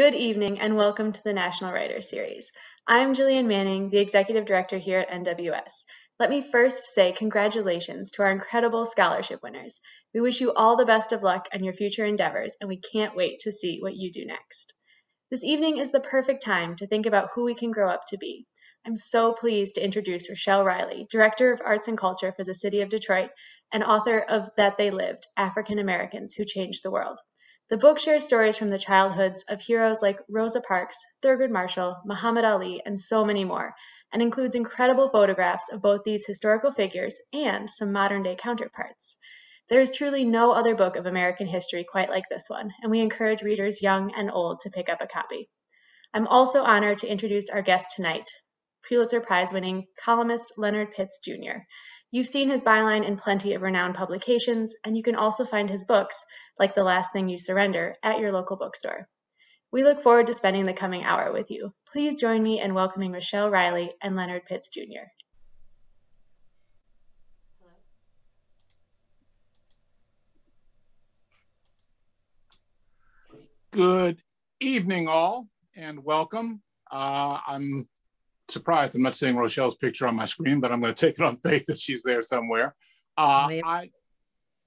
Good evening and welcome to the National Writers Series. I'm Jillian Manning, the Executive Director here at NWS. Let me first say congratulations to our incredible scholarship winners. We wish you all the best of luck on your future endeavors and we can't wait to see what you do next. This evening is the perfect time to think about who we can grow up to be. I'm so pleased to introduce Rochelle Riley, Director of Arts and Culture for the City of Detroit and author of That They Lived African Americans Who Changed the World. The book shares stories from the childhoods of heroes like Rosa Parks, Thurgood Marshall, Muhammad Ali, and so many more, and includes incredible photographs of both these historical figures and some modern day counterparts. There is truly no other book of American history quite like this one, and we encourage readers young and old to pick up a copy. I'm also honored to introduce our guest tonight, Pulitzer Prize winning columnist Leonard Pitts Jr. You've seen his byline in plenty of renowned publications, and you can also find his books, like The Last Thing You Surrender, at your local bookstore. We look forward to spending the coming hour with you. Please join me in welcoming Rochelle Riley and Leonard Pitts Jr. Good evening, all, and welcome. Uh, I'm surprised I'm not seeing Rochelle's picture on my screen, but I'm going to take it on faith that she's there somewhere. Uh, I,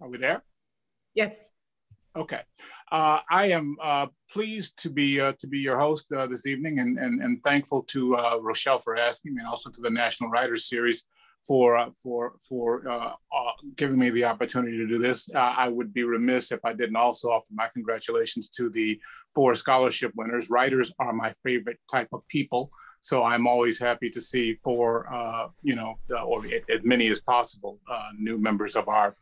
are we there? Yes. Okay. Uh, I am uh, pleased to be uh, to be your host uh, this evening, and, and and thankful to uh, Rochelle for asking me, and also to the National Writers Series for uh, for for giving me the opportunity to do this. I would be remiss if I didn't also offer my congratulations to the four scholarship winners. Writers are my favorite type of people. So I'm always happy to see four, uh, you know, or as many as possible, uh, new members of our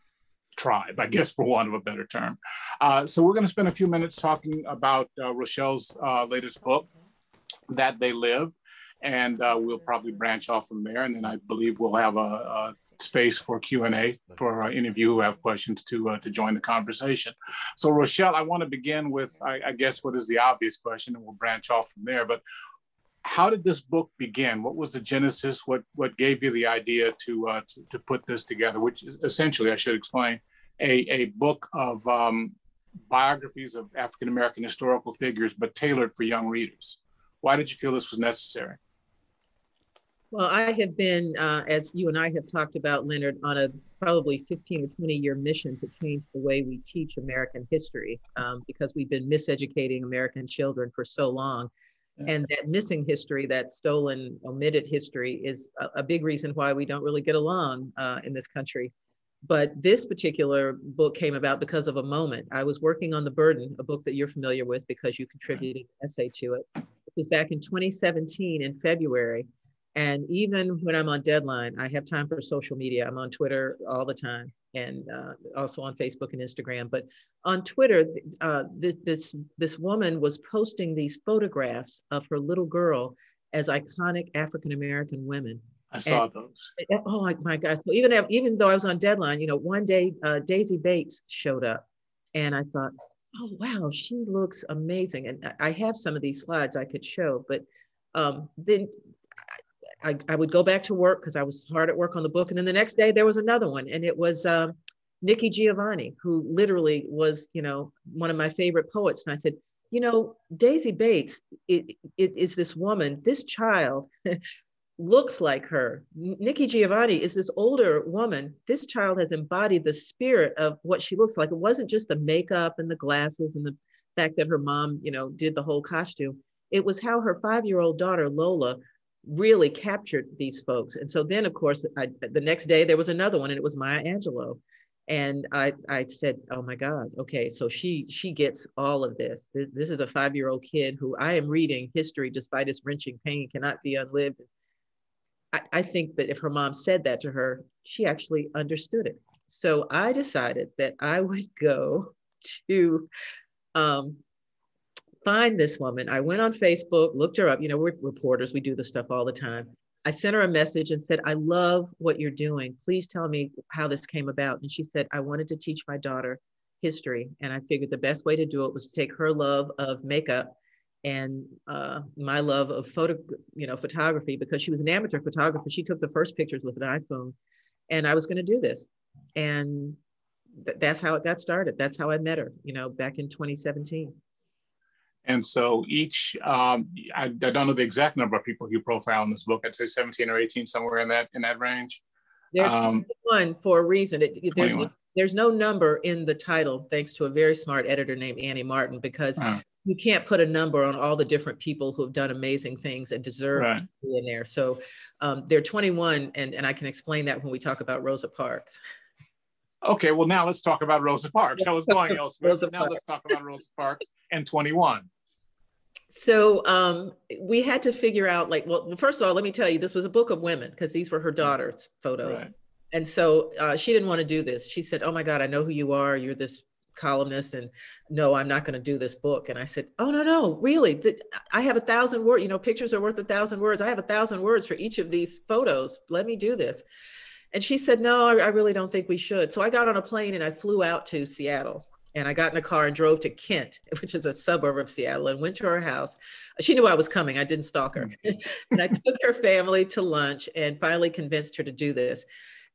tribe, I guess, for want of a better term. Uh, so we're going to spend a few minutes talking about uh, Rochelle's uh, latest book, That They Lived, and uh, we'll probably branch off from there. And then I believe we'll have a, a space for Q&A for any of you who have questions to, uh, to join the conversation. So Rochelle, I want to begin with, I, I, guess, what is the obvious question, and we'll branch off from there. But how did this book begin? What was the genesis? What what gave you the idea to uh, to, to, put this together? Which is essentially, I should explain, a, a book of um, biographies of African American historical figures, but tailored for young readers. Why did you feel this was necessary? Well, I have been, uh, as you and I have talked about, Leonard, on a probably 15 or 20 year mission to change the way we teach American history um, because we've been miseducating American children for so long and that missing history that stolen omitted history is a, a, big reason why we don't really get along uh, in this country. But this particular book came about because of a moment. I was working on the burden a book that you're familiar with because you contributed an essay to it. It was back in 2017 in february and even when i'm on deadline i have time for social media i'm on twitter all the time and uh, also on Facebook and Instagram. But on Twitter, uh, this, this, this woman was posting these photographs of her little girl as iconic African American women. I saw and, those. Oh my gosh! So even even though I was on deadline, you know, one day uh, Daisy Bates showed up, and I thought, oh wow, she looks amazing. And I have some of these slides I could show, but um, then I, I would go back to work because I was hard at work on the book. And then the next day there was another one, and it was um, Nikki Giovanni, who literally was, you know, one of my favorite poets. And I said, you know, Daisy Bates it, it is this woman, this child looks like her. Nikki Giovanni is this older woman. This child has embodied the spirit of what she looks like. It wasn't just the makeup and the glasses and the fact that her mom, you know, did the whole costume. It was how her five-year-old daughter Lola really captured these folks. And so then, of course, I, the next day there was another one, and it was Maya Angelou. And I, I said, oh my God, okay, so she she gets all of this. This is a five-year-old kid who I am reading history despite its wrenching pain cannot be unlived. I, I think that if her mom said that to her, she actually understood it. So I decided that I would go to um, find this woman. I went on Facebook, looked her up. You know, we're reporters, we do this stuff all the time. I sent her a message and said, I love what you're doing. Please tell me how this came about. And she said, I wanted to teach my daughter history. And I figured the best way to do it was to take her love of makeup and uh, my love of photo, you know, photography because she was an amateur photographer. She took the first pictures with an iPhone, and I was going to do this, and th- that's how it got started. That's how I met her, you know, back in 2017. And so each, um, I, I, don't know the exact number of people you profile in this book. I'd say 17 or 18, somewhere in that in that range. Um, 21 for a reason. It, it, there's, no, there's no number in the title, thanks to a very smart editor named Annie Martin, because uh, you can't put a number on all the different people who have done amazing things and deserve right. to be in there. So um, they're 21, and, and I can explain that when we talk about Rosa Parks. Okay, well now let's talk about Rosa Parks. I was going elsewhere, but now let's talk about Rosa Parks and 21. So um, we had to figure out, like, well, first of all, let me tell you, this was a book of women because these were her daughter's photos. Right. And so uh, she didn't want to do this. She said, "Oh my God, I know who you are. You're this columnist and no i'm not going to do this book and i said oh no no really i have a thousand words you know pictures are worth a thousand words i have a thousand words for each of these photos let me do this and she said, No, I, I really don't think we should. So I got on a plane and I flew out to Seattle and I got in a car and drove to Kent, which is a suburb of Seattle, and went to her house. She knew I was coming. I didn't stalk her. Mm. and I took her family to lunch and finally convinced her to do this.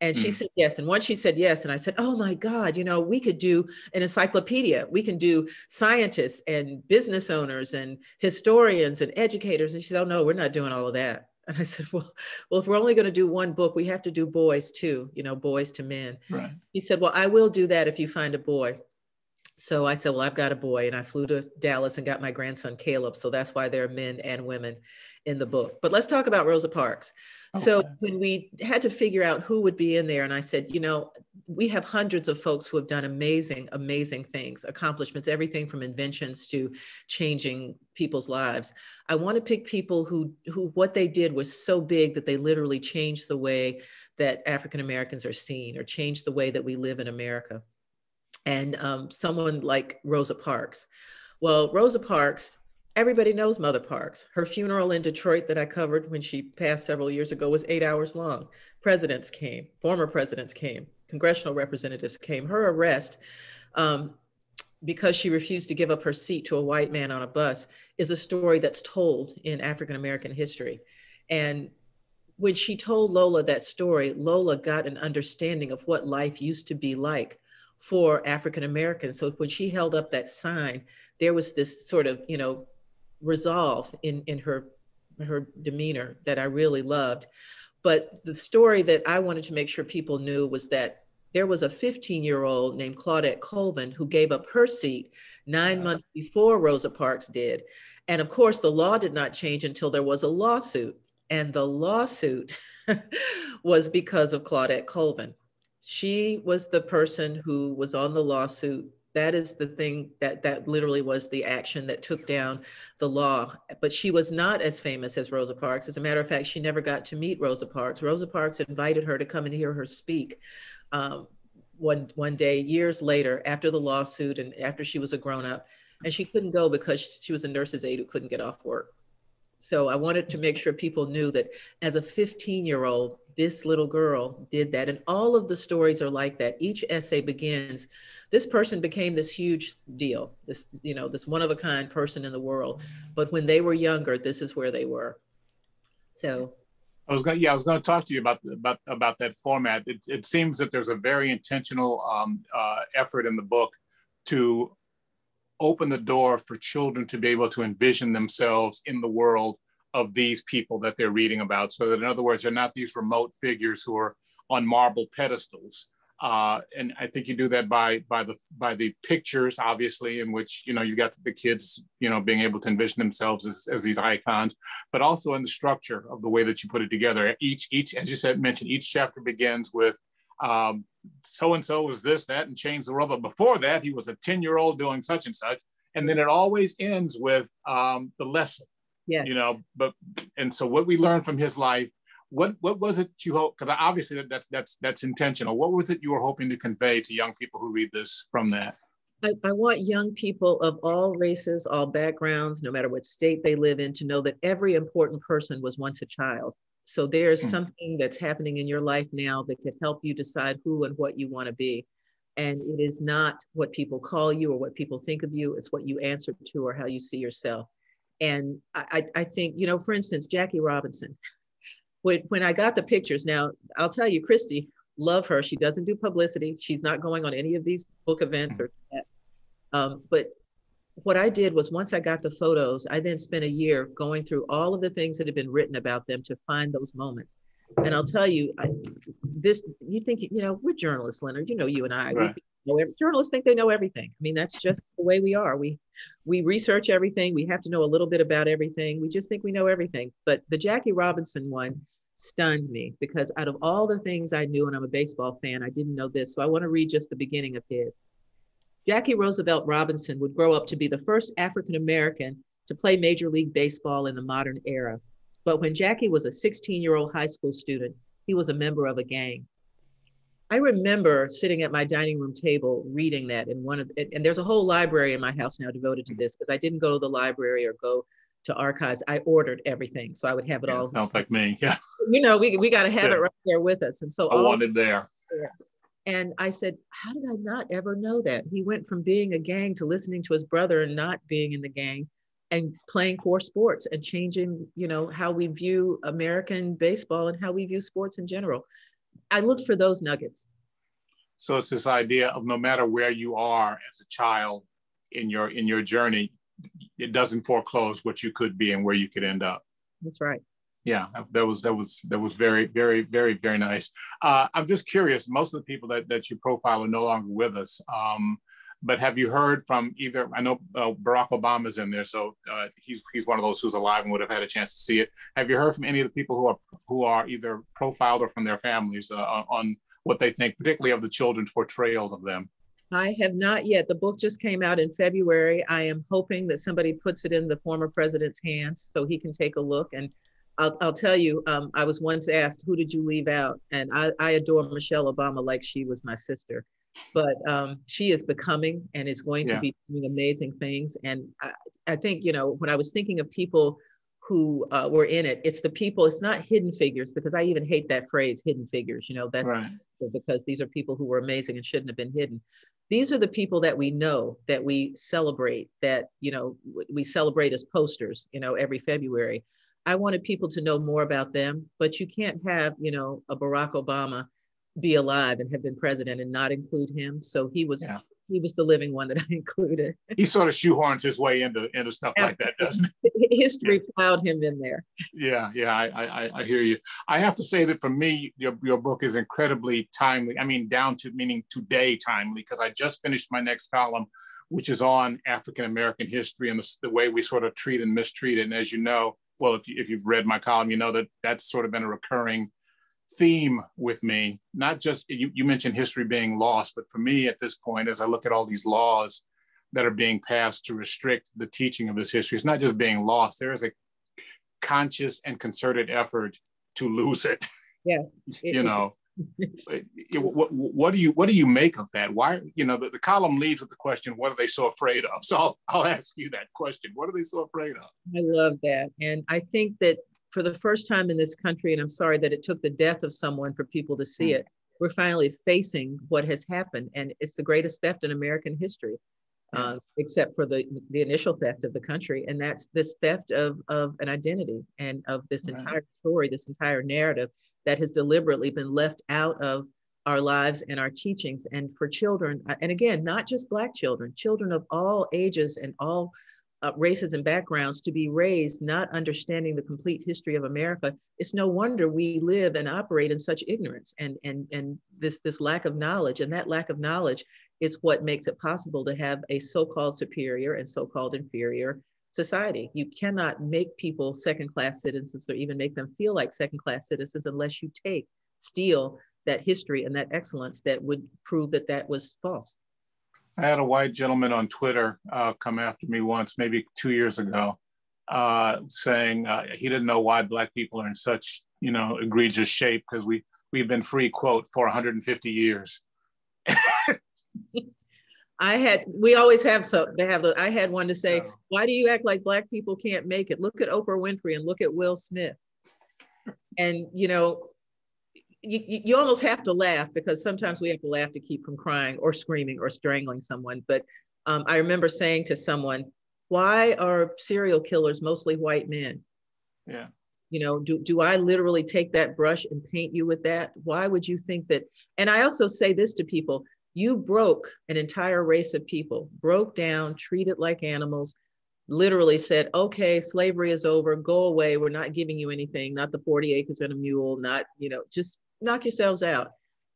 And she mm. said yes. And once she said yes, and I said, Oh my God, you know, we could do an encyclopedia. We can do scientists and business owners and historians and educators. And she said, Oh no, we're not doing all of that. And I said, well, well, if we're only going to do one book, we have to do boys too, you know, boys to men. Right. He said, well, I will do that if you find a boy. So I said, well, I've got a boy. And I flew to Dallas and got my grandson, Caleb. So that's why there are men and women in the book. But let's talk about Rosa Parks. Okay. So when we had to figure out who would be in there, and I said, you know, we have hundreds of folks who have done amazing, amazing things, accomplishments, everything from inventions to changing people's lives. I want to pick people who who what they did was so big that they literally changed the way that African Americans are seen or changed the way that we live in America. And um, someone like Rosa Parks. Well, Rosa Parks everybody knows Mother Parks. Her funeral in Detroit that I covered when she passed several years ago was eight hours long. Presidents came, former presidents came, congressional representatives came. Her arrest, um, because she refused to give up her seat to a white man on a bus, is a story that's told in African American history. And when she told Lola that story, Lola got an understanding of what life used to be like for African Americans. So when she held up that sign, there was this sort of, you know, resolve in in her her demeanor that I really loved. But the story that I wanted to make sure people knew was that there was a 15 year old named Claudette Colvin who gave up her seat nine months before Rosa Parks did. And of course, the law did not change until there was a lawsuit. And the lawsuit was because of Claudette Colvin. She was the person who was on the lawsuit. That is the thing that that literally was the action that took down the law. But she was not as famous as rosa parks. As a matter of fact she never got to meet rosa parks. Rosa parks invited her to come and hear her speak um, one one day years later after the lawsuit and after she was a grown-up. And she couldn't go because she was a nurse's aide who couldn't get off work. So i wanted to make sure people knew that as a 15 year old this little girl did that. And all of the stories are like that. Each essay begins, this person became this huge deal, this, you know, this one of a kind person in the world. But when they were younger, this is where they were. So I was going, yeah, I was going to talk to you about about about that format. It, it seems that there's a very intentional um, uh, effort in the book to open the door for children to be able to envision themselves in the world of these people that they're reading about. So that in other words, they're not these remote figures who are on marble pedestals. Uh, and I think you do that by by the by the pictures, obviously, in which you know you got the kids, you know, being able to envision themselves as, as these icons, but also in the structure of the way that you put it together. Each each, as you said, mentioned, each chapter begins with so and so was this, that, and changed the world. But before that, he was a 10 year old doing such and such. And then it always ends with um, the lesson yeah. You know, but and so what we learned from his life, what what was it you hope? Because obviously that's that's that's intentional. What was it you were hoping to convey to young people who read this from that? I, I, want young people of all races, all backgrounds, no matter what state they live in, to know that every important person was once a child. So there's mm. something that's happening in your life now that could help you decide who and what you want to be. And it is not what people call you or what people think of you, it's what you answer to or how you see yourself. And I, I think, you know, for instance, Jackie Robinson, when, when I got the pictures, now I'll tell you, Christy, love her. She doesn't do publicity. She's not going on any of these book events or that. Um, but what I did was once I got the photos, I then spent a year going through all of the things that had been written about them to find those moments. And I'll tell you, I, this you think you know we're journalists, Leonard. You know you and I. Right. We know journalists think they know everything. I mean that's just the way we are. We we research everything. We have to know a little bit about everything. We just think we know everything. But the Jackie Robinson one stunned me because out of all the things I knew, and I'm a baseball fan, I didn't know this. So I want to read just the beginning of his. Jackie Roosevelt Robinson would grow up to be the first African American to play Major League Baseball in the modern era. But when Jackie was a 16 year old high school student, he was a member of a gang. I remember sitting at my dining room table reading that in one of, and there's a whole library in my house now devoted to mm-hmm. this because I didn't go to the library or go to archives. I ordered everything, so I would have it yeah, all. Sounds like me. Yeah. You know, we we got to have yeah. it right there with us, and so I wanted there. And I said, How did I not ever know that? He went from being a gang to listening to his brother and not being in the gang and playing four sports and changing, you know, how we view American baseball and how we view sports in general. I looked for those nuggets. So it's this idea of no matter where you are as a child in your in your journey, it doesn't foreclose what you could be and where you could end up. That's right yeah that was that was that was very very very very nice uh, i'm just curious most of the people that, that you profile are no longer with us um, but have you heard from either i know uh, barack obama's in there so uh, he's he's one of those who's alive and would have had a chance to see it have you heard from any of the people who are who are either profiled or from their families uh, on what they think particularly of the children's portrayal of them I have not yet. The book just came out in February. I am hoping that somebody puts it in the former president's hands so he can take a look and I'll, I'll tell you, um, I was once asked, who did you leave out? And I, I adore Michelle Obama like she was my sister. But um, she is becoming and is going yeah. to be doing amazing things. And I, I, think, you know, when I was thinking of people who uh, were in it, it's the people, it's not hidden figures, because I even hate that phrase, hidden figures, you know, that's right. because these are people who were amazing and shouldn't have been hidden. These are the people that we know, that we celebrate, that, you know, we celebrate as posters, you know, every February. I wanted people to know more about them, but you can't have, you know, a Barack Obama be alive and have been president and not include him. So he was yeah. he was the living one that I included. he sort of shoehorns his way into into stuff like that, doesn't he? History yeah. plowed him in there. Yeah, yeah, I, I I hear you. I have to say that for me, your your book is incredibly timely. I mean, down to meaning today timely because I just finished my next column which is on African American history and the, the, way we sort of treat and mistreat it. And as you know, well, if, you, if you've read my column, you know that that's sort of been a recurring theme with me. Not just, you, you mentioned history being lost, but for me at this point, as I look at all these laws that are being passed to restrict the teaching of this history, it's not just being lost, there is a conscious and concerted effort to lose it. Yeah. you know, what, what, do you what do you make of that? Why you know the, the column leads with the question, "What are they so afraid of?" So I'll, I'll ask you that question. What are they so afraid of? I love that, and I think that for the first time in this country, and I'm sorry that it took the death of someone for people to see mm. it. We're finally facing what has happened, and it's the greatest theft in American history uh, except for the, the initial theft of the country. And that's this theft of, of an identity and of this right. entire story, this entire narrative that has deliberately been left out of our lives and our teachings. And for children, uh, and again, not just Black children, children of all ages and all uh, races and backgrounds to be raised not understanding the complete history of America, it's no wonder we live and operate in such ignorance and, and, and this, this lack of knowledge. And that lack of knowledge is what makes it possible to have a so-called superior and so-called inferior society. You cannot make people second-class citizens or even make them feel like second-class citizens unless you take, steal that history and that excellence that would prove that that was false. I had a white gentleman on Twitter uh, come after me once, maybe two years ago, uh, saying uh, he didn't know why black people are in such, you know, egregious shape because we we've been free, quote, for 150 years. I had, we always have so they have the, I had one to say, yeah. why do you act like black people can't make it? Look at Oprah Winfrey and look at Will Smith. And, you know, you, you almost have to laugh because sometimes we have to laugh to keep from crying or screaming or strangling someone. But um, I remember saying to someone, why are serial killers mostly white men? Yeah. You know, do, do I literally take that brush and paint you with that? Why would you think that? And I also say this to people You broke an entire race of people, broke down, treated like animals, literally said, okay, slavery is over, go away. We're not giving you anything, not the 40 acres and a mule, not, you know, just knock yourselves out.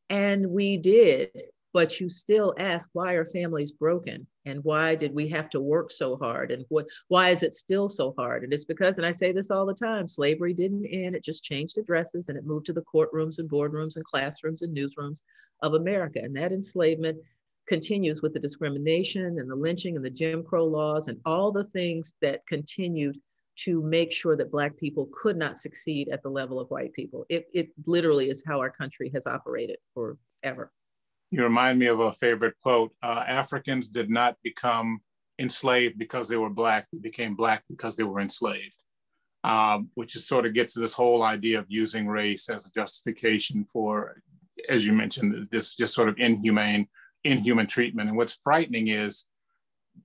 And we did, but you still ask, why are families broken? And why did we have to work so hard? And what, why is it still so hard? And it's because, and I say this all the time, slavery didn't end, it just changed addresses and it moved to the courtrooms and boardrooms and classrooms and newsrooms of America. And that enslavement continues with the discrimination and the lynching and the Jim Crow laws and all the things that continued to make sure that Black people could not succeed at the level of white people. It, it literally is how our country has operated forever. You remind me of a favorite quote uh, Africans did not become enslaved because they were Black, they became Black because they were enslaved. Um, which is sort of gets to this whole idea of using race as a justification for, as you mentioned, this just sort of inhumane inhuman treatment. And what's frightening is,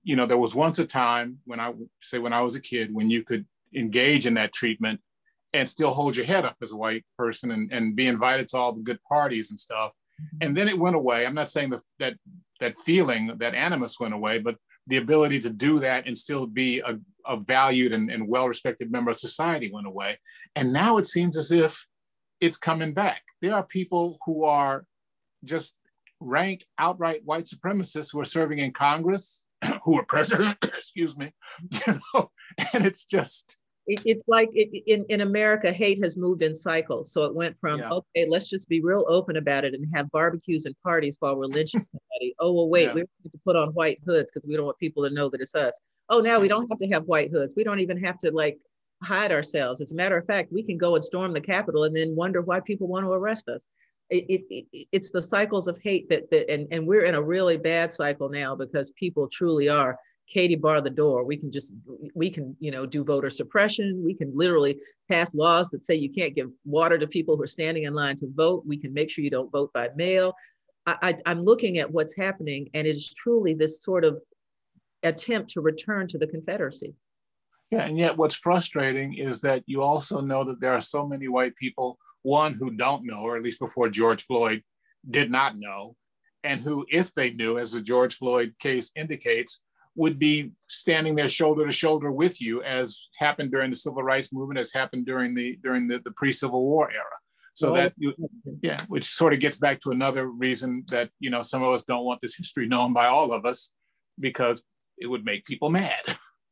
you know, there was once a time when I say when I was a kid when you could engage in that treatment and still hold your head up as a white person and, and be invited to all the good parties and stuff. Mm-hmm. And then it went away. I'm not saying that that that feeling, that animus went away, but the ability to do that and still be a, a valued and, and well-respected member of society went away. And now it seems as if it's coming back. There are people who are just rank outright white supremacists who are serving in Congress, who are president, excuse me, you know, and it's just. It, it's like it, in, in America, hate has moved in cycles. So it went from, yeah. okay, let's just be real open about it and have barbecues and parties while we're lynching somebody. oh, well, wait, yeah. we have to put on white hoods because we don't want people to know that it's us. Oh, now we don't have to have white hoods. We don't even have to like hide ourselves. As a matter of fact, we can go and storm the Capitol and then wonder why people want to arrest us it, it, it's the cycles of hate that, that and, and we're in a really bad cycle now because people truly are Katie bar the door. We can just we can you know do voter suppression. We can literally pass laws that say you can't give water to people who are standing in line to vote. We can make sure you don't vote by mail. I, I, am looking at what's happening, and it is truly this sort of attempt to return to the Confederacy. Yeah, and yet what's frustrating is that you also know that there are so many white people one who don't know, or at least before George Floyd did not know, and who, if they knew, as the George Floyd case indicates, would be standing there shoulder to shoulder with you, as happened during the civil rights movement, as happened during the during the, the pre-Civil War era. So that you, yeah, which sort of gets back to another reason that you know some of us don't want this history known by all of us, because it would make people mad,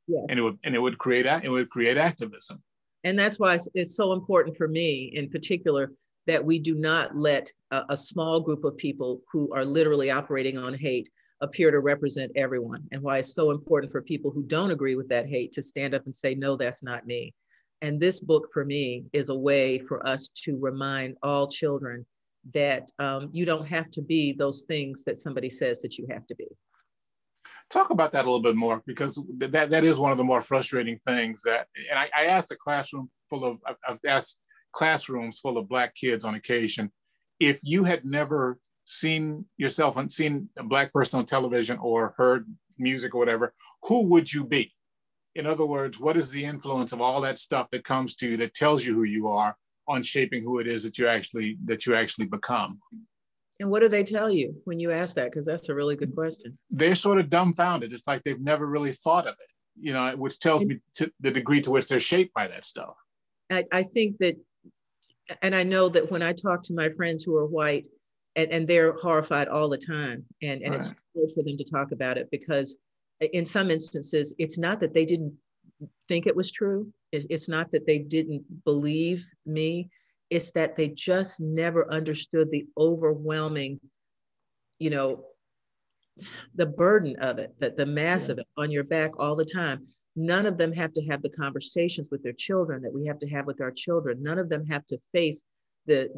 yes. and it would and it would create it would create activism. And that's why it's so important for me in particular that we do not let a, a, small group of people who are literally operating on hate appear to represent everyone. And why it's so important for people who don't agree with that hate to stand up and say, no, that's not me. And this book for me is a way for us to remind all children that um, you don't have to be those things that somebody says that you have to be. Talk about that a little bit more because that, that is one of the more frustrating things that, and I, I asked a classroom full of, I've asked classrooms full of Black kids on occasion, if you had never seen yourself and seen a Black person on television or heard music or whatever, who would you be? In other words, what is the influence of all that stuff that comes to you that tells you who you are on shaping who it is that you actually that you actually become? And what do they tell you when you ask that? Because that's a really good question. They're sort of dumbfounded. It's like they've never really thought of it, you know, which tells me the degree to which they're shaped by that stuff. I, I think that, and I know that when I talk to my friends who are white, and, and they're horrified all the time, and, and right. it's hard for them to talk about it because in some instances, it's not that they didn't think it was true. It's not that they didn't believe me it's that they just never understood the overwhelming, you know, the burden of it, that the mass yeah. of it on your back all the time. None of them have to have the conversations with their children that we have to have with our children. None of them have to face the,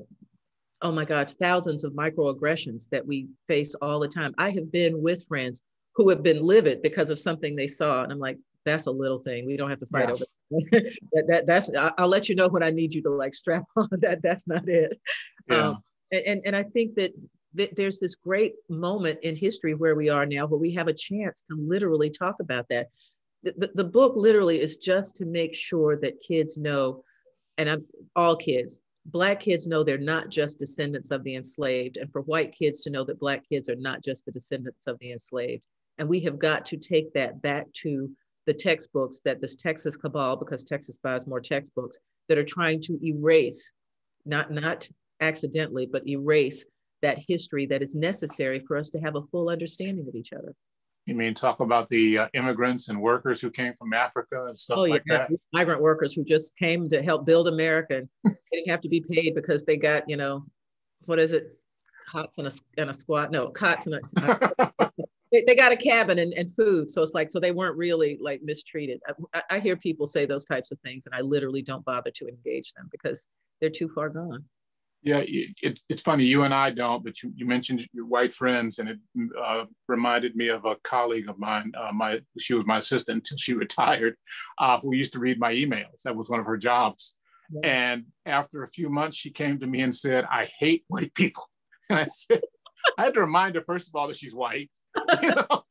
oh my gosh, thousands of microaggressions that we face all the time. I have been with friends who have been livid because of something they saw. And I'm like, that's a little thing. We don't have to fight yeah. over that, that, that's I'll let you know when I need you to like strap on that. That's not it. Yeah. Um, and, and I think that th- there's this great moment in history where we are now where we have a chance to literally talk about that. The, the, the book literally is just to make sure that kids know, and I'm all kids, black kids know they're not just descendants of the enslaved and for white kids to know that black kids are not just the descendants of the enslaved and we have got to take that back to the textbooks that this texas cabal because texas buys more textbooks that are trying to erase not not accidentally but erase that history that is necessary for us to have a full understanding of each other you mean talk about the uh, immigrants and workers who came from Africa and stuff oh, like yeah. that? Migrant workers who just came to help build America and they didn't have to be paid because they got, you know, what is it? Cots and a, and a squat. No, cots and a. they, they got a cabin and, and food. So it's like, so they weren't really like mistreated. I, I hear people say those types of things and I literally don't bother to engage them because they're too far gone. Yeah, it, it's funny. You and I don't, but you, you mentioned your white friends, and it uh, reminded me of a colleague of mine. Uh, my she was my assistant until she retired, uh, who used to read my emails. That was one of her jobs. Yeah. And after a few months, she came to me and said, "I hate white people." And I said, I had to remind her first of all that she's white, you know.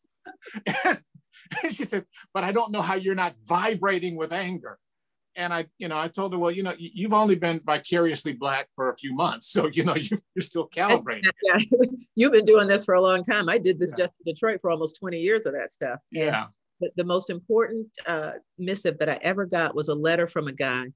and, and she said, "But I don't know how you're not vibrating with anger." and I, you know, I told her, well, you know, you've only been vicariously black for a few months, so you know, you, are still calibrating. Yeah, you've been doing this for a long time. I did this yeah. just in Detroit for almost 20 years of that stuff. Yeah. But the most important uh, missive that I ever got was a letter from a guy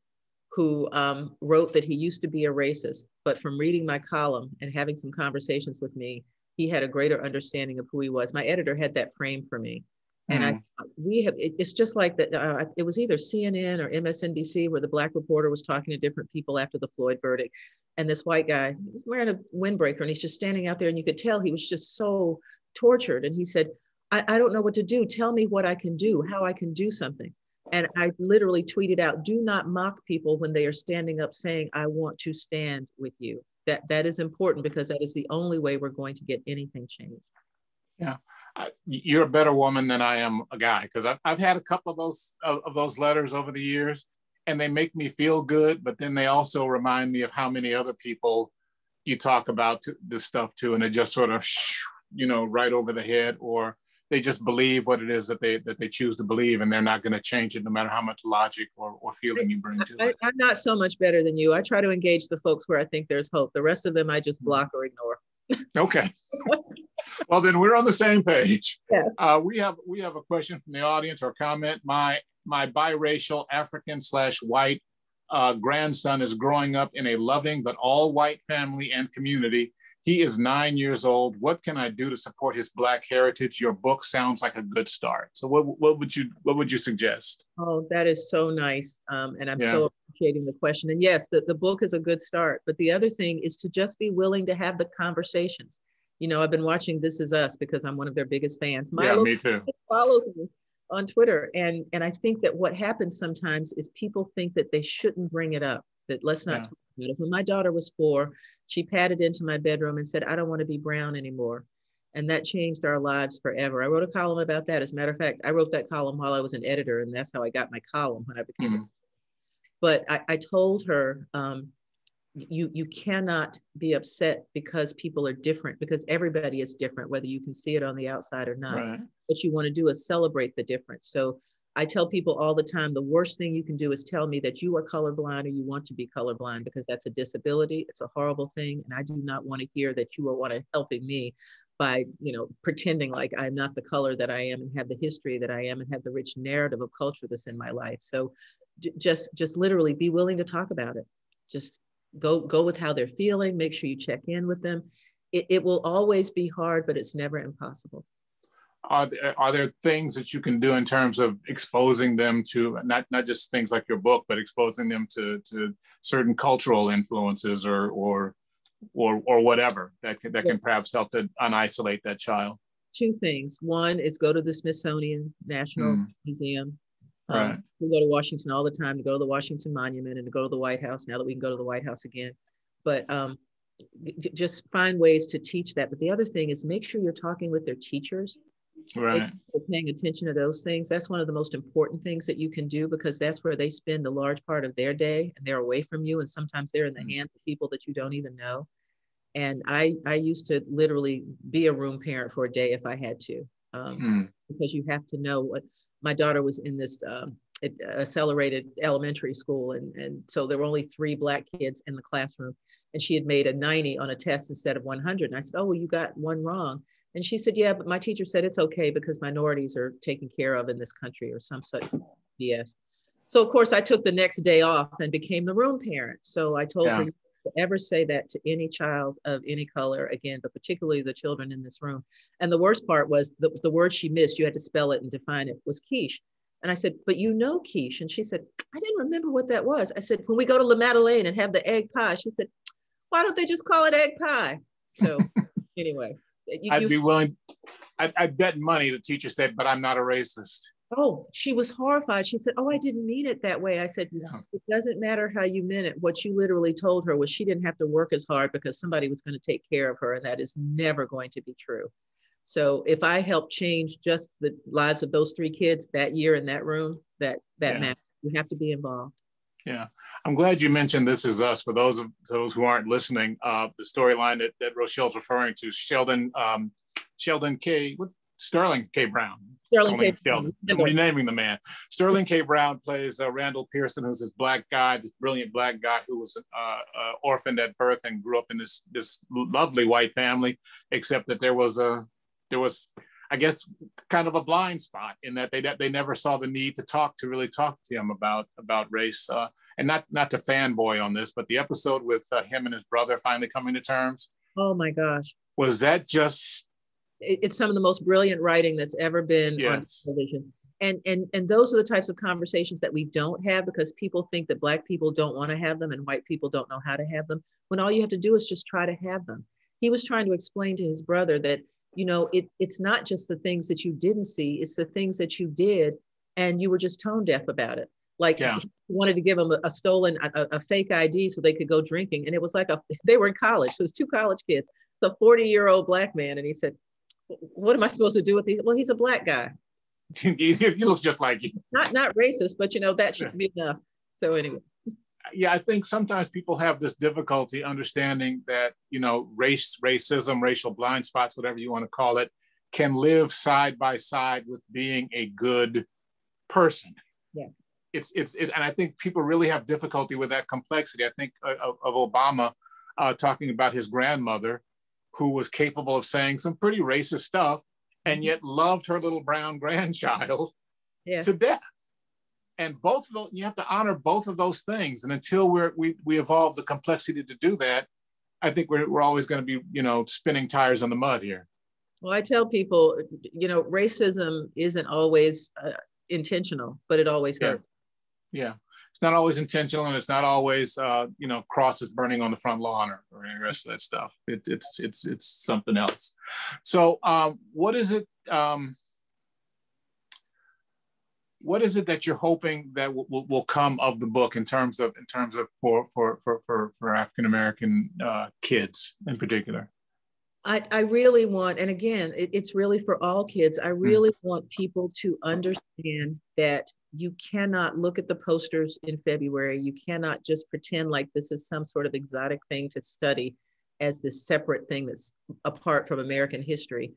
who um, wrote that he used to be a racist, but from reading my column and having some conversations with me, he had a greater understanding of who he was. My editor had that frame for me. And mm. I, we have, it, it's just like that. Uh, it was either CNN or MSNBC where the black reporter was talking to different people after the Floyd verdict. And this white guy was wearing a windbreaker and he's just standing out there and you could tell he was just so tortured. And he said, I, I don't know what to do. Tell me what I can do, how I can do something. And I literally tweeted out, do not mock people when they are standing up saying, I want to stand with you. That, that is important because that is the only way we're going to get anything changed. Yeah you're a better woman than I am a guy because I've, I've had a couple of those of, of, those letters over the years, and they make me feel good. But then they also remind me of how many other people you talk about this stuff to, and it just sort of you know right over the head, or they just believe what it is that they that they choose to believe, and they're not going to change it no matter how much logic or, or feeling you bring to I, it. I'm not so much better than you. I try to engage the folks where I think there's hope. The rest of them I just block or ignore. okay. well, then we're on the same page. Yes. Uh, we have we have a question from the audience or comment. My my biracial African slash white uh, grandson is growing up in a loving but all white family and community. He is nine years old. What can I do to support his Black heritage? Your book sounds like a good start. So, what, what would you what would you suggest? Oh, that is so nice, um, and I'm yeah. so appreciating the question. And yes, the, the book is a good start. But the other thing is to just be willing to have the conversations you know, I've been watching This Is Us because I'm one of their biggest fans. Milo yeah, me too. Follows me on Twitter, and and I think that what happens sometimes is people think that they shouldn't bring it up. That let's not yeah. talk about it. When my daughter was four, she padded into my bedroom and said, "I don't want to be brown anymore." And that changed our lives forever. I wrote a column about that. As a matter of fact, I wrote that column while I was an editor, and that's how I got my column when I became. Mm. A, but I, I told her, um, you you cannot be upset because people are different because everybody is different whether you can see it on the outside or not right. what you want to do is celebrate the difference so i tell people all the time the worst thing you can do is tell me that you are colorblind or you want to be colorblind because that's a disability. It's a horrible thing and i do not want to hear that you are want to helping me by you know pretending like i'm not the color that i am and have the history that i am and have the rich narrative of culture that's in my life. So just just literally be willing to talk about it. Just go go with how they're feeling make sure you check in with them. It, it will always be hard but it's never impossible are there, are there things that you can do in terms of exposing them to not not just things like your book but exposing them to to certain cultural influences or or or or whatever that can, that can perhaps help to unisolate that child two things one is go to the smithsonian national mm. museum um, right. We go to Washington all the time to go to the Washington Monument and to go to the White House now that we can go to the White House again. But um, just find ways to teach that. But the other thing is make sure you're talking with their teachers. Right. Paying attention to those things. That's one of the most important things that you can do because that's where they spend a large part of their day and they're away from you. And sometimes they're in the mm. hands of people that you don't even know. And I, I used to literally be a room parent for a day if I had to, um, mm. because you have to know what my daughter was in this um, accelerated elementary school. And, and so there were only three black kids in the classroom. And she had made a 90 on a test instead of 100. And I said, Oh, well, you got one wrong. And she said, Yeah, but my teacher said it's okay because minorities are taken care of in this country or some such BS. So, of course, I took the next day off and became the room parent. So I told yeah. her to ever say that to any child of any color again, but particularly the children in this room. And the worst part was the, the word she missed, you had to spell it and define it, was quiche. And I said, but you know quiche. And she said, I didn't remember what that was. I said, when we go to La Madeleine and have the egg pie, she said, why don't they just call it egg pie? So anyway. You, I'd you, be willing, I'd, I'd bet money, the teacher said, but I'm not a racist. Oh, she was horrified. She said, Oh, I didn't mean it that way. I said, yeah. It doesn't matter how you meant it. What you literally told her was she didn't have to work as hard because somebody was going to take care of her. And that is never going to be true. So if I help change just the lives of those three kids that year in that room, that that yeah. matters. You have to be involved. Yeah. I'm glad you mentioned This Is Us. For those of those who aren't listening, uh, the storyline that, that Rochelle's referring to, Sheldon um, Sheldon K. What's Sterling K. Brown. Sterling K. Brown. renaming the man. Sterling K. Brown plays uh, Randall Pearson, who's this black guy, this brilliant black guy who was uh, uh, orphaned at birth and grew up in this this lovely white family, except that there was a there was I guess kind of a blind spot in that they they never saw the need to talk to really talk to him about about race. And not not to fanboy on this, but the episode with uh, him and his brother finally coming to terms. Oh my gosh! Was that just? It's some of the most brilliant writing that's ever been yes. on television. And, and and those are the types of conversations that we don't have because people think that black people don't want to have them and white people don't know how to have them when all you have to do is just try to have them he was trying to explain to his brother that you know it, it's not just the things that you didn't see it's the things that you did and you were just tone deaf about it like yeah. he wanted to give them a, a stolen, a, a, fake ID so they could go drinking. And it was like a, they were in college. So it was two college kids, the 40 year old black man. And he said, what am I supposed to do with these? Well, he's a black guy. he looks just like you. Not, not racist, but you know, that should be enough. So anyway. Yeah, I think sometimes people have this difficulty understanding that, you know, race, racism, racial blind spots, whatever you want to call it, can live side by side with being a good person. Yeah it's it's it, and I think people really have difficulty with that complexity. I think uh, of, of Obama uh, talking about his grandmother, who was capable of saying some pretty racist stuff, and mm-hmm. yet loved her little brown grandchild yes. to death. And both of those, you have to honor both of those things. And until we're, we we evolve the complexity to do that, I think we're we're always going to be you know spinning tires in the mud here. Well, I tell people, you know, racism isn't always uh, intentional, but it always hurts. Yeah. It's not always intentional and it's not always, uh, you know, crosses burning on the front lawn or, or any rest of that stuff. It, it's, it's, it's something else. So um, what is it, um, what is it that you're hoping that will, will come of the book in terms of in terms of for for for for, for African American uh, kids in particular? I, I really want, and again, it, it's really for all kids. I hmm. really mm. want people to understand that you cannot look at the posters in February. You cannot just pretend like this is some sort of exotic thing to study as this separate thing that's apart from American history.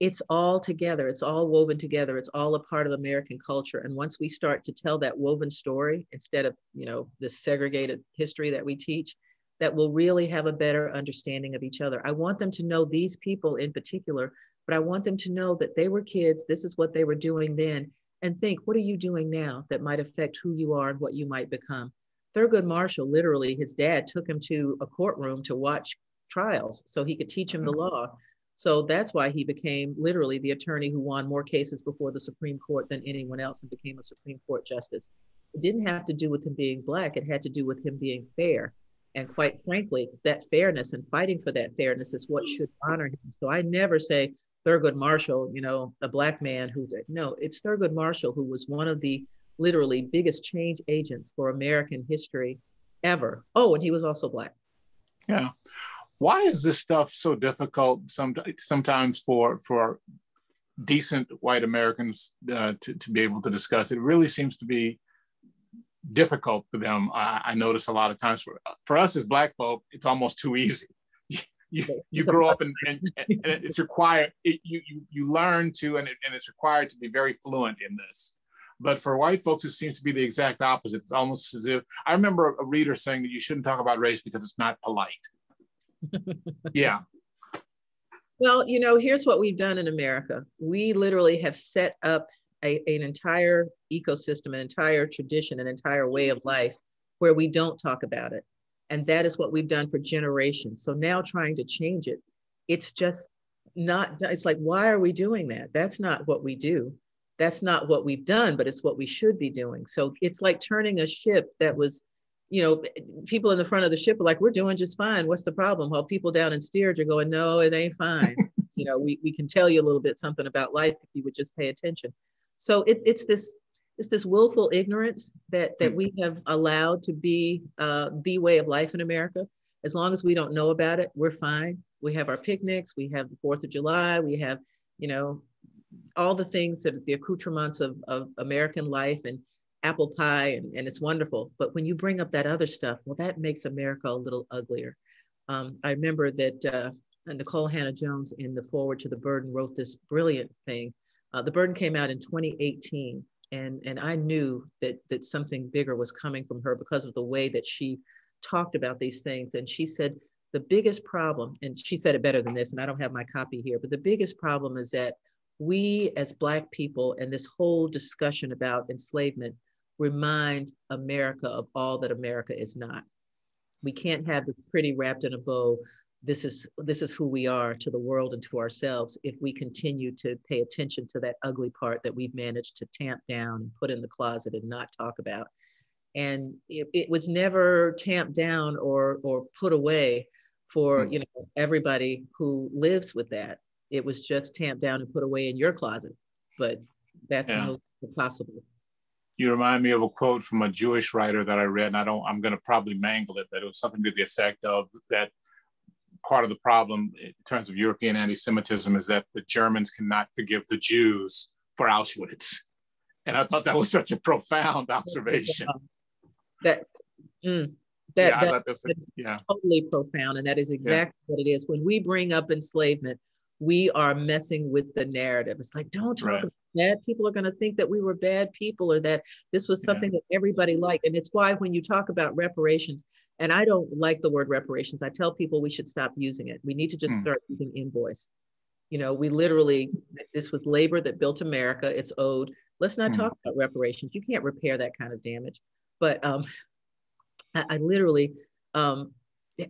It's all together, it's all woven together, it's all a part of American culture. And once we start to tell that woven story instead of, you know, the segregated history that we teach, that will really have a better understanding of each other. I want them to know these people in particular, but I want them to know that they were kids, this is what they were doing then, and think, what are you doing now that might affect who you are and what you might become? Thurgood Marshall, literally, his dad took him to a courtroom to watch trials so he could teach him the mm-hmm. law. So that's why he became literally the attorney who won more cases before the Supreme Court than anyone else and became a Supreme Court justice. It didn't have to do with him being Black, it had to do with him being fair. And quite frankly, that fairness and fighting for that fairness is what mm-hmm. should honor him. So I never say, Thurgood Marshall, you know, a black man who, did. no, it's Thurgood Marshall who was one of the literally biggest change agents for American history ever. Oh, and he was also black. Yeah. Why is this stuff so difficult some, sometimes for, for decent white Americans uh, to, to be able to discuss? It really seems to be difficult for them. I, I notice a lot of times for, for us as black folk, it's almost too easy you, you grow up and, and, and it's required it, you, you you learn to and, it, and it's required to be very fluent in this But for white folks, it seems to be the exact opposite. It's almost as if I remember a reader saying that you shouldn't talk about race because it's not polite. yeah. Well, you know, here's what we've done in America. We literally have set up a, an entire ecosystem, an entire tradition, an entire way of life where we don't talk about it. And that is what we've done for generations. So now trying to change it, it's just not, it's like, why are we doing that? That's not what we do. That's not what we've done, but it's what we should be doing. So it's like turning a ship that was, you know, people in the front of the ship are like, we're doing just fine. What's the problem? While people down in steerage are going, no, it ain't fine. you know, we, we can tell you a little bit something about life if you would just pay attention. So it, it's this it's this willful ignorance that that we have allowed to be uh, the way of life in America. As long as we don't know about it, we're fine. We have our picnics, we have the Fourth of July, we have, you know, all the things that the accoutrements of, of American life and apple pie, and, and it's wonderful. But when you bring up that other stuff, well, that makes America a little uglier. Um, I remember that uh, Nikole Hannah-Jones in the foreword to the Burden wrote this brilliant thing. Uh, the Burden came out in 2018, and and I knew that that something bigger was coming from her because of the way that she talked about these things. And she said the biggest problem, and she said it better than this, and I don't have my copy here, but the biggest problem is that we as Black people and this whole discussion about enslavement remind America of all that America is not. We can't have the pretty wrapped in a bow this is this is who we are to the world and to ourselves if we continue to pay attention to that ugly part that we've managed to tamp down and put in the closet and not talk about and it, it was never tamped down or or put away for hmm. you know everybody who lives with that it was just tamped down and put away in your closet but that's yeah. no possible you remind me of a quote from a Jewish writer that I read, and I don't, I'm going to probably mangle it, but it was something to the effect of that part of the problem in terms of European anti-Semitism is that the Germans cannot forgive the Jews for Auschwitz. And I thought that was such a profound observation. That, mm, that, yeah, that, that yeah. totally profound. And that is exactly yeah. what it is. When we bring up enslavement, we are messing with the narrative. It's like, don't talk right. about that. People are going to think that we were bad people or that this was something yeah. that everybody liked. And it's why when you talk about reparations, and I don't like the word reparations. I tell people we should stop using it. We need to just mm. start using invoice. You know, we literally, this was labor that built America. It's owed. Let's not mm. talk about reparations. You can't repair that kind of damage. But um, I, I literally um,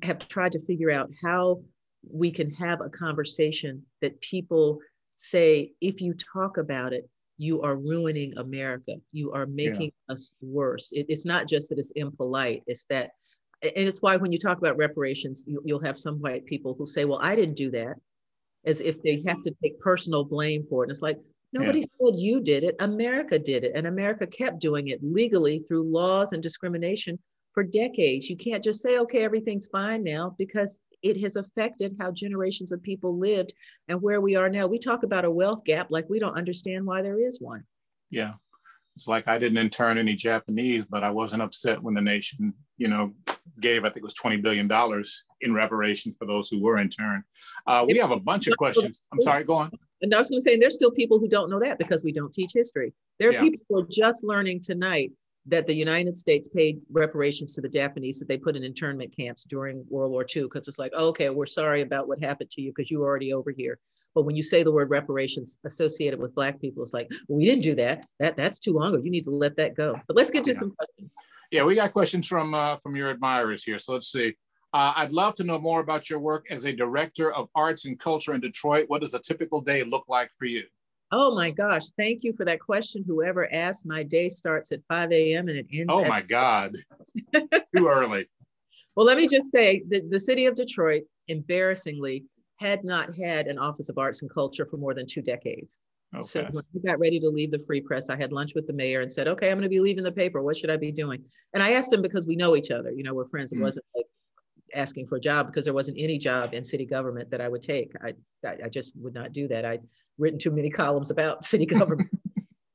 have tried to figure out how we can have a conversation that people say, if you talk about it, you are ruining America. You are making yeah. us worse. It, it's not just that it's impolite, it's that and it's why when you talk about reparations, you, will have some white people who say, well, I didn't do that, as if they have to take personal blame for it. And it's like, nobody yeah. said you did it. America did it. And America kept doing it legally through laws and discrimination for decades. You can't just say, okay, everything's fine now, because it has affected how generations of people lived and where we are now. We talk about a wealth gap like we don't understand why there is one. Yeah. It's like I didn't intern any Japanese, but I wasn't upset when the nation, you know, gave, I think it was $20 billion in reparation for those who were interned. Uh, we have a bunch of questions. I'm sorry, go on. And I was going to say, there's still people who don't know that because we don't teach history. There are yeah. people who are just learning tonight that the United States paid reparations to the Japanese that they put in internment camps during World War II because it's like, oh, okay, we're sorry about what happened to you because you were already over here. But when you say the word reparations associated with Black people, it's like, well, we didn't do that. That that's too long ago. You need to let that go. But let's get to yeah. some questions. Yeah, we got questions from uh, from your admirers here. So let's see. Uh, I'd love to know more about your work as a director of arts and culture in Detroit. What does a typical day look like for you? Oh my gosh, thank you for that question. Whoever asked, my day starts at 5 a.m. and it ends. Oh my God, too early. Well, let me just say that the city of Detroit, embarrassingly, had not had an Office of Arts and Culture for more than two decades. Okay. So when we got ready to leave the Free Press, I had lunch with the mayor and said, "Okay, I'm going to be leaving the paper. What should I be doing?" And I asked him because we know each other. You know, we're friends. It mm. wasn't like asking for a job because there wasn't any job in city government that I would take. I I just would not do that. I'd written too many columns about city government.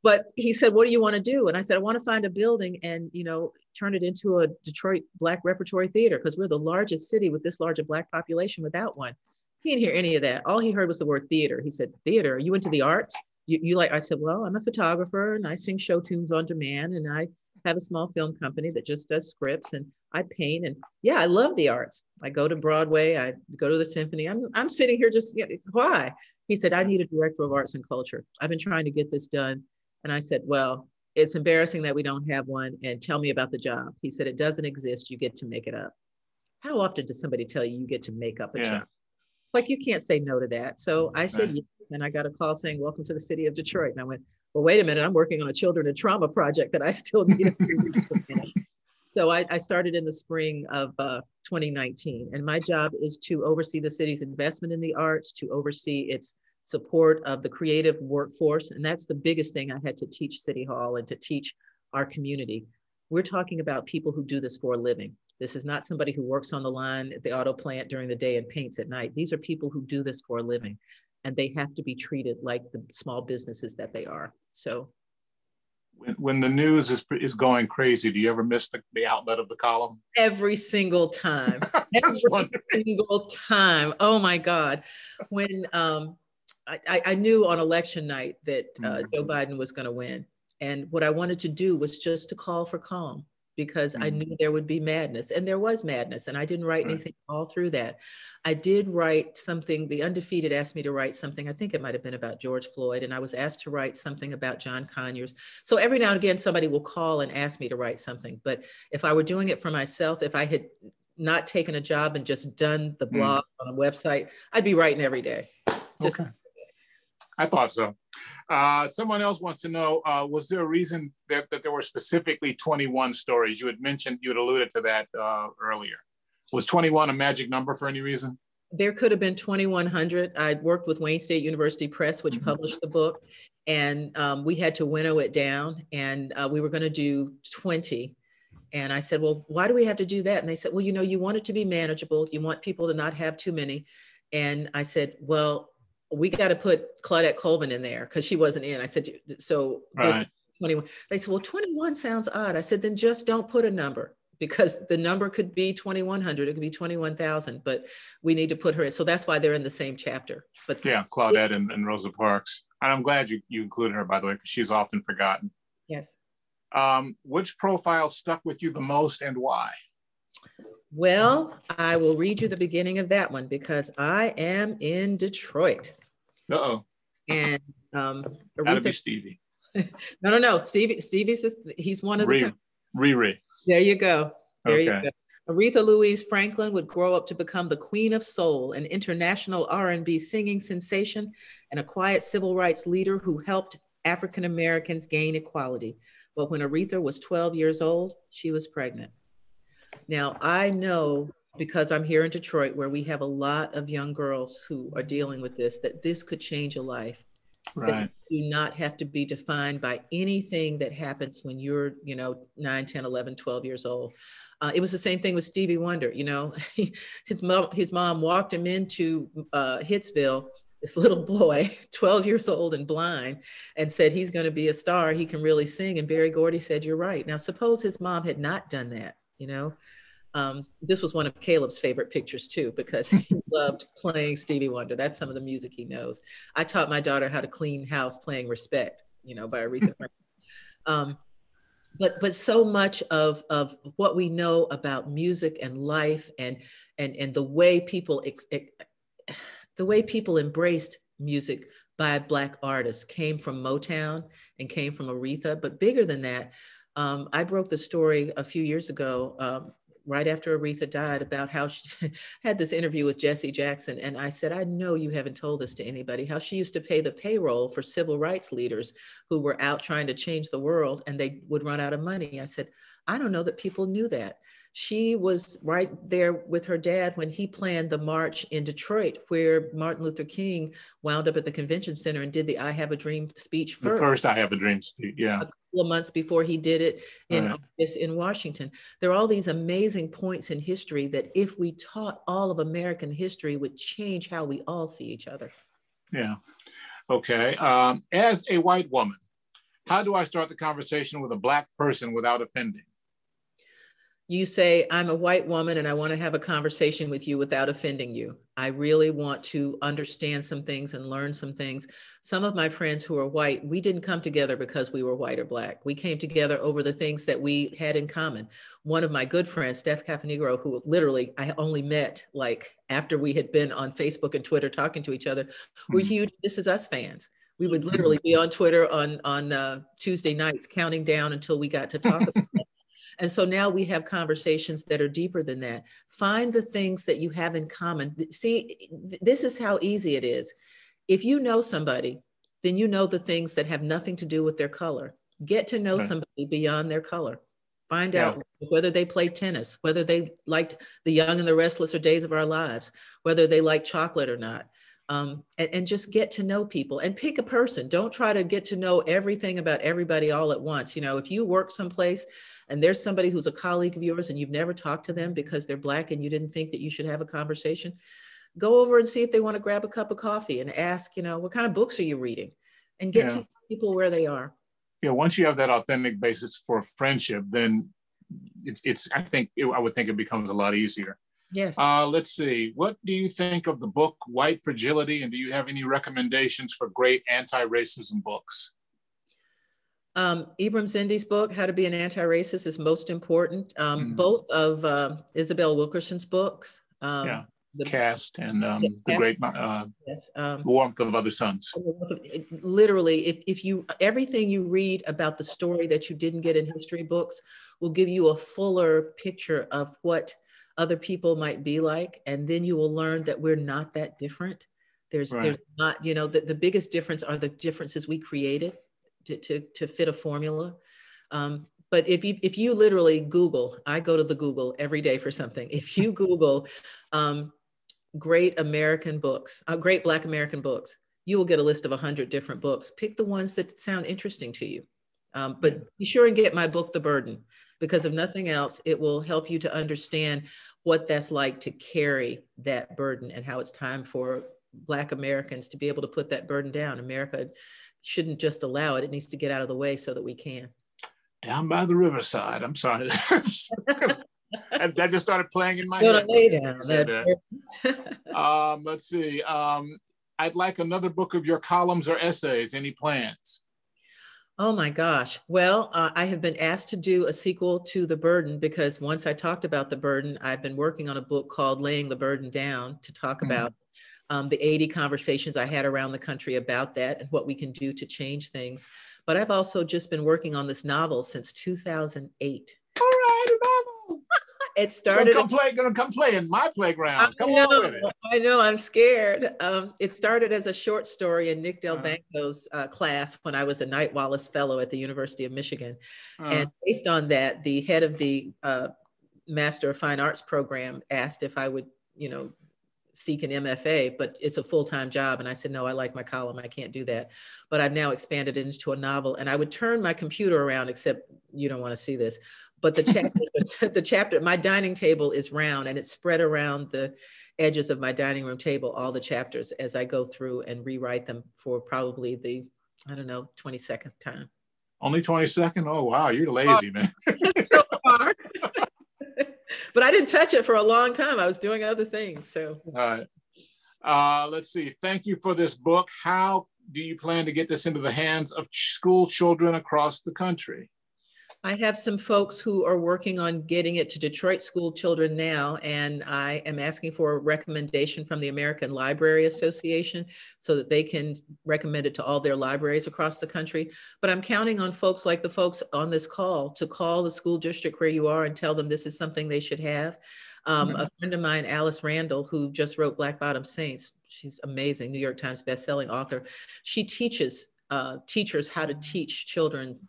but he said, "What do you want to do?" And I said, "I want to find a building and you know turn it into a Detroit Black Repertory Theater because we're the largest city with this large a Black population without one." He didn't hear any of that. All he heard was the word theater. He said, Theater, are you into the arts? you, you like, I said, well, I'm a photographer and I sing show tunes on demand and I have a small film company that just does scripts and I paint and yeah, I love the arts. I go to Broadway, I go to the symphony. I'm, I'm sitting here just, you know, why? He said, I need a director of arts and culture. I've been trying to get this done. And I said, well, it's embarrassing that we don't have one and tell me about the job. He said, it doesn't exist. You get to make it up. How often does somebody tell you you get to make up a yeah. job? Like you can't say no to that. So mm-hmm. I said right. yes. And I got a call saying, welcome to the city of Detroit. And I went, well, wait a minute, I'm working on a children and trauma project that I still need. So I, I, started in the spring of uh, 2019. And my job is to oversee the city's investment in the arts, to oversee its support of the creative workforce. And that's the biggest thing I had to teach City Hall and to teach our community. We're talking about people who do this for a living. This is not somebody who works on the line at the auto plant during the day and paints at night. These are people who do this for a living and they have to be treated like the small businesses that they are. So when, when the news is, is going crazy, do you ever miss the, the outlet of the column? Every single time. Every wondering. single time. Oh my God. When um, I, I knew on election night that uh, mm-hmm. Joe Biden was going to win. And what I wanted to do was just to call for calm because mm-hmm. I knew there would be madness. And there was madness. And I didn't write right. anything all through that. I did write something, the Undefeated asked me to write something. I think it might have been about George Floyd. And I was asked to write something about John Conyers. So every now and again, somebody will call and ask me to write something. But if I were doing it for myself, if I had not taken a job and just done the mm. blog mm. on a website, I'd be writing every day. Just okay. I thought so. Uh, someone else wants to know, uh, was there a reason that, that there were specifically 21 stories? You had mentioned, you had alluded to that uh, earlier. Was 21 a magic number for any reason? There could have been 2,100. I worked with Wayne State University Press, which mm-hmm. published the book, and um, we had to winnow it down, and uh, we were going to do 20. And I said, well, why do we have to do that? And they said, well, you know, you want it to be manageable. You want people to not have too many. And I said, well, we got to put Claudette Colvin in there because she wasn't in. I said, so right. 21. They said, well, 21 sounds odd. I said, then just don't put a number because the number could be 2100 it could be 21000 but we need to put her in so that's why they're in the same chapter but yeah claudette and, and rosa parks and i'm glad you, you included her by the way because she's often forgotten yes um, which profile stuck with you the most and why well i will read you the beginning of that one because i am in detroit uh-oh. And um Aretha, That'd be Stevie. no, no, no. Stevie, Stevie's he's one of the Re, Riri. There you go. There okay. you go. Aretha Louise Franklin would grow up to become the queen of soul, an international R&B singing sensation, and a quiet civil rights leader who helped African Americans gain equality. But when Aretha was 12 years old, she was pregnant. Now, I know because I'm here in Detroit, where we have a lot of young girls who are dealing with this, that this could change a life. Right. do not have to be defined by anything that happens when you're, you know, 9, 10, 11, 12 years old. Uh, it was the same thing with Stevie Wonder. You know, his mom, his mom walked him into uh, Hitsville, this little boy, 12 years old and blind, and said he's going to be a star. He can really sing. And Berry Gordy said, "You're right." Now, suppose his mom had not done that. You know, um, this was one of Caleb's favorite pictures too, because he loved playing Stevie Wonder. That's some of the music he knows. I taught my daughter how to clean house playing Respect, you know, by Aretha Franklin. Um, but but so much of of what we know about music and life and and and the way people ex, ex, the way people embraced music by black artists came from Motown and came from Aretha. But bigger than that, um, I broke the story a few years ago. Um, right after Aretha died about how she had this interview with Jesse Jackson. And I said, I know you haven't told this to anybody, how she used to pay the payroll for civil rights leaders who were out trying to change the world and they would run out of money. I said, I don't know that people knew that. She was right there with her dad when he planned the march in Detroit, where Martin Luther King wound up at the convention center and did the I Have a Dream speech first. The first I Have a Dream speech, yeah. A couple of months before he did it in right. office in Washington. There are all these amazing points in history that if we taught all of American history would change how we all see each other. Yeah. Okay. Um, as a white woman, how do I start the conversation with a black person without offending? You say, I'm a white woman and I want to have a conversation with you without offending you. I really want to understand some things and learn some things. Some of my friends who are white, we didn't come together because we were white or black. We came together over the things that we had in common. One of my good friends, Steph Caponegro, who literally I only met like after we had been on Facebook and Twitter talking to each other, mm-hmm. we're huge This Is Us fans. We would literally be on Twitter on, on uh, Tuesday nights counting down until we got to talk about and so now we have conversations that are deeper than that. Find the things that you have in common. See, this is how easy it is. If you know somebody, then you know the things that have nothing to do with their color. Get to know somebody beyond their color. Find yeah. out whether they play tennis, whether they liked The Young and the Restless or Days of Our Lives, whether they like chocolate or not. Um, and, and, just get to know people and pick a person. Don't try to get to know everything about everybody all at once. You know, if you work someplace and there's somebody who's a colleague of yours and you've never talked to them because they're black and you didn't think that you should have a conversation, go over and see if they want to grab a cup of coffee and ask, you know, what kind of books are you reading? And get yeah. to people where they are. Yeah, once you have that authentic basis for friendship, then it's, it's I think, it, I would think it becomes a lot easier. Yes. Uh, let's see. What do you think of the book White Fragility? And do you have any recommendations for great anti racism books? Um, Ibram X. Kendi's book, How to Be an Anti-Racist, is most important. Um, mm-hmm. Both of uh, Isabel Wilkerson's books. Um, yeah. The Caste and um, the great uh, yes, um, warmth of other suns. Literally, if, if you everything you read about the story that you didn't get in history books will give you a fuller picture of what other people might be like, and then you will learn that we're not that different. There's right. there's not you know the, the biggest difference are the differences we created to, to, to fit a formula. Um, but if you, if you literally Google, I go to the Google every day for something. If you Google um, great American books, uh, great Black American books, you will get a list of 100 different books. Pick the ones that sound interesting to you. Um, but be sure and get my book, The Burden, because if nothing else, it will help you to understand what that's like to carry that burden and how it's time for Black Americans to be able to put that burden down. America shouldn't just allow it. It needs to get out of the way so that we can. Down by the riverside. I'm sorry. that just started playing in my head. Lay down. um, let's see. Um, I'd like another book of your columns or essays. Any plans? Oh my gosh. Well, uh, I have been asked to do a sequel to The Burden because once I talked about The Burden, I've been working on a book called Laying the Burden Down to talk mm-hmm. about um, the 80 conversations I had around the country about that and what we can do to change things. But I've also just been working on this novel since 2008. All right, novel. it started. Gonna come play. Gonna come play in my playground. Come know, on with it. I know. I'm scared. Um, it started as a short story in Nick uh-huh. Delbanco's uh, class when I was a Knight Wallace Fellow at the University of Michigan, uh, and based on that, the head of the uh, Master of Fine Arts program asked if I would, you know, seek an MFA, but it's a full-time job. And I said, no, I like my column. I can't do that. But I've now expanded it into a novel and I would turn my computer around, except you don't want to see this. But the chapter, the chapter, my dining table is round and it's spread around the edges of my dining room table, all the chapters as I go through and rewrite them for probably the, I don't know, 22nd time. Only 22nd? Oh, wow. You're lazy, man. so far but I didn't touch it for a long time. I was doing other things. So, all right. Uh, let's see. Thank you for this book. How do you plan to get this into the hands of school children across the country? I have some folks who are working on getting it to Detroit school children now, and I am asking for a recommendation from the American Library Association so that they can recommend it to all their libraries across the country. But I'm counting on folks like the folks on this call to call the school district where you are and tell them this is something they should have. Um, mm-hmm. A friend of mine, Alice Randall, who just wrote Black Bottom Saints, she's amazing, New York Times bestselling author. She teaches uh, teachers how to teach children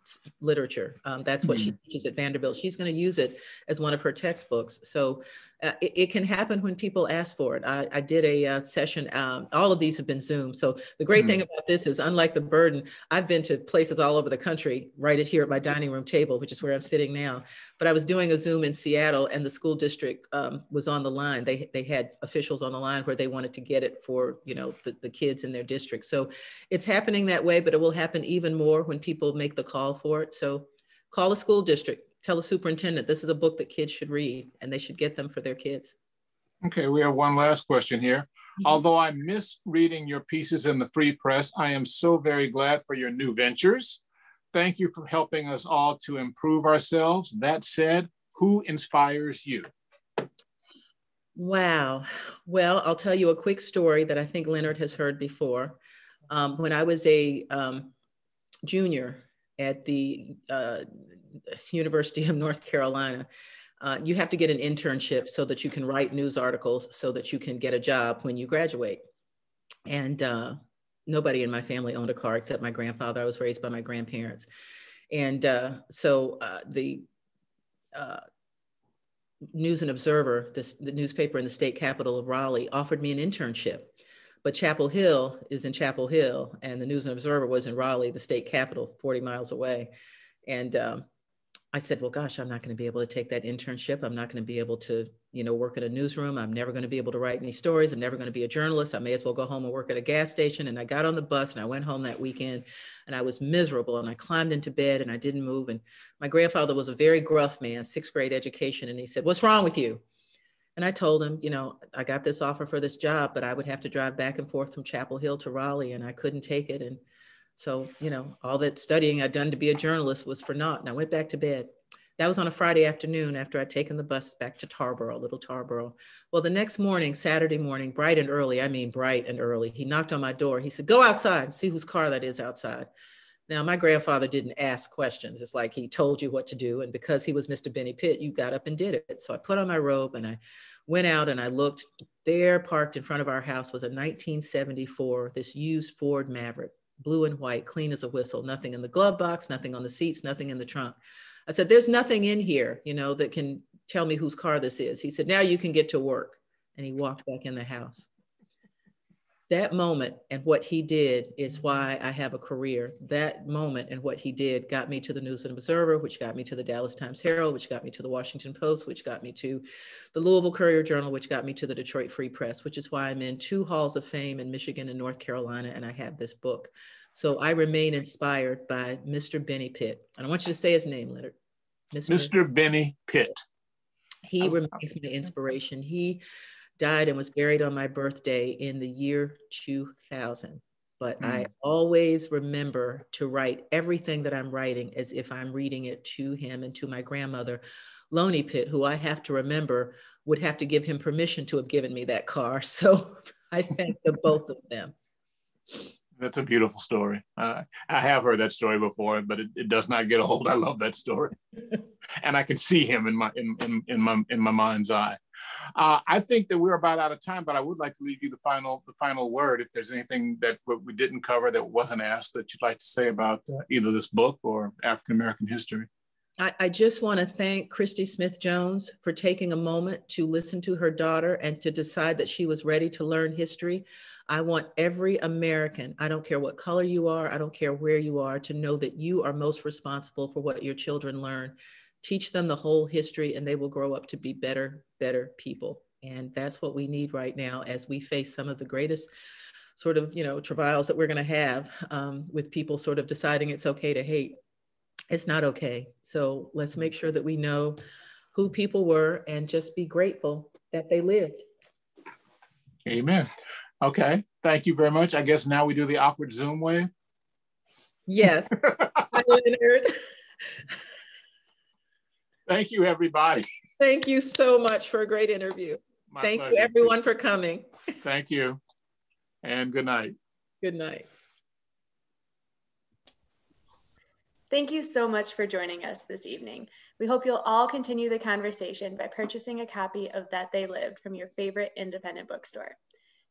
literature. Um, that's what mm-hmm. she teaches at Vanderbilt. She's going to use it as one of her textbooks. So uh, it, it, can happen when people ask for it. I, I did a uh, session, um, all of these have been Zoom. So the great mm-hmm. thing about this is unlike the burden, I've been to places all over the country, right here at my dining room table, which is where I'm sitting now. But I was doing a Zoom in Seattle and the school district um, was on the line. They, they had officials on the line where they wanted to get it for, you know, the, the kids in their district. So it's happening that way, but it will happen even more when people make the call for it. So call a school district tell the superintendent this is a book that kids should read and they should get them for their kids. Okay, we have one last question here. Mm-hmm. Although I miss reading your pieces in the free press, I am so very glad for your new ventures. Thank you for helping us all to improve ourselves. That said, who inspires you? Wow. Well, I'll tell you a quick story that I think Leonard has heard before. Um, when I was a um, junior at the uh, University of North Carolina, uh, you have to get an internship so that you can write news articles so that you can get a job when you graduate. And uh, nobody in my family owned a car except my grandfather. I was raised by my grandparents. And uh, so uh, the uh, News and Observer, this, the newspaper in the state capital of Raleigh, offered me an internship. But Chapel Hill is in Chapel Hill, and the News and Observer was in Raleigh, the state capital, 40 miles away. And um, I said, well, gosh, I'm not going to be able to take that internship. I'm not going to be able to, you know, work in a newsroom. I'm never going to be able to write any stories. I'm never going to be a journalist. I may as well go home and work at a gas station. And I got on the bus and I went home that weekend and I was miserable and I climbed into bed and I didn't move. And my grandfather was a very gruff man, sixth grade education. And he said, what's wrong with you? And I told him, you know, I got this offer for this job, but I would have to drive back and forth from Chapel Hill to Raleigh and I couldn't take it. And so, you know, all that studying I'd done to be a journalist was for naught. And I went back to bed. That was on a Friday afternoon after I'd taken the bus back to Tarboro, little Tarboro. Well, the next morning, Saturday morning, bright and early, I mean bright and early, he knocked on my door. He said, Go outside and see whose car that is outside. Now, my grandfather didn't ask questions. It's like he told you what to do. And because he was Mr. Benny Pitt, you got up and did it. So I put on my robe and I went out and I looked. There, parked in front of our house, was a 1974, this used Ford Maverick, blue and white, clean as a whistle, nothing in the glove box, nothing on the seats, nothing in the trunk. I said, there's nothing in here, you know, that can tell me whose car this is. He said, now you can get to work. And he walked back in the house. That moment and what he did is why I have a career. That moment and what he did got me to the News and Observer, which got me to the Dallas Times Herald, which got me to the Washington Post, which got me to the Louisville Courier Journal, which got me to the Detroit Free Press, which is why I'm in two halls of fame in Michigan and North Carolina, and I have this book. So I remain inspired by Mr. Benny Pitt. And I want you to say his name, Leonard. Mr. Mr. Benny Pitt. He remains my inspiration. He died and was buried on my birthday in the year 2000. But mm. I always remember to write everything that I'm writing as if I'm reading it to him and to my grandmother, Loney Pitt, who I have to remember would have to give him permission to have given me that car. So I thank the both of them. That's a beautiful story. Uh, I have heard that story before, but it, it, does not get old. I love that story, and I can see him in my in, in, in my in my mind's eye. Uh, I think that we're about out of time, but I would like to leave you the final the final word. If there's anything that we didn't cover that wasn't asked that you'd like to say about uh, either this book or African American history. I, I just want to thank Christy Smith Jones for taking a moment to listen to her daughter and to decide that she was ready to learn history. I want every American, I don't care what color you are, I don't care where you are, to know that you are most responsible for what your children learn. Teach them the whole history and they will grow up to be better, better people. And that's what we need right now as we face some of the greatest sort of, you know, travails that we're going to have um, with people sort of deciding it's okay to hate it's not okay. So let's make sure that we know who people were and just be grateful that they lived. Amen. Okay. Thank you very much. I guess now we do the awkward Zoom wave. Yes. Leonard. Thank you, everybody. Thank you so much for a great interview. My Thank pleasure. you, everyone, for coming. Thank you. And good night. Good night. Thank you so much for joining us this evening. We hope you'll all continue the conversation by purchasing a copy of That They Lived from your favorite independent bookstore.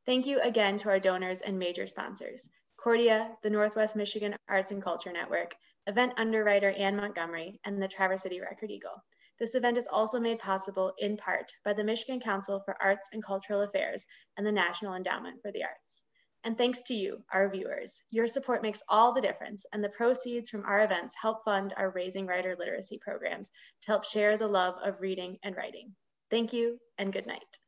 Thank you again to our donors and major sponsors, Cordia, the Northwest Michigan Arts and Culture Network, event underwriter Ann Montgomery, and the Traverse City Record Eagle. This event is also made possible in part by the Michigan Council for Arts and Cultural Affairs and the National Endowment for the Arts. And thanks to you, our viewers. Your support makes all the difference, and the proceeds from our events help fund our Raising Writer Literacy programs to help share the love of reading and writing. Thank you, and good night.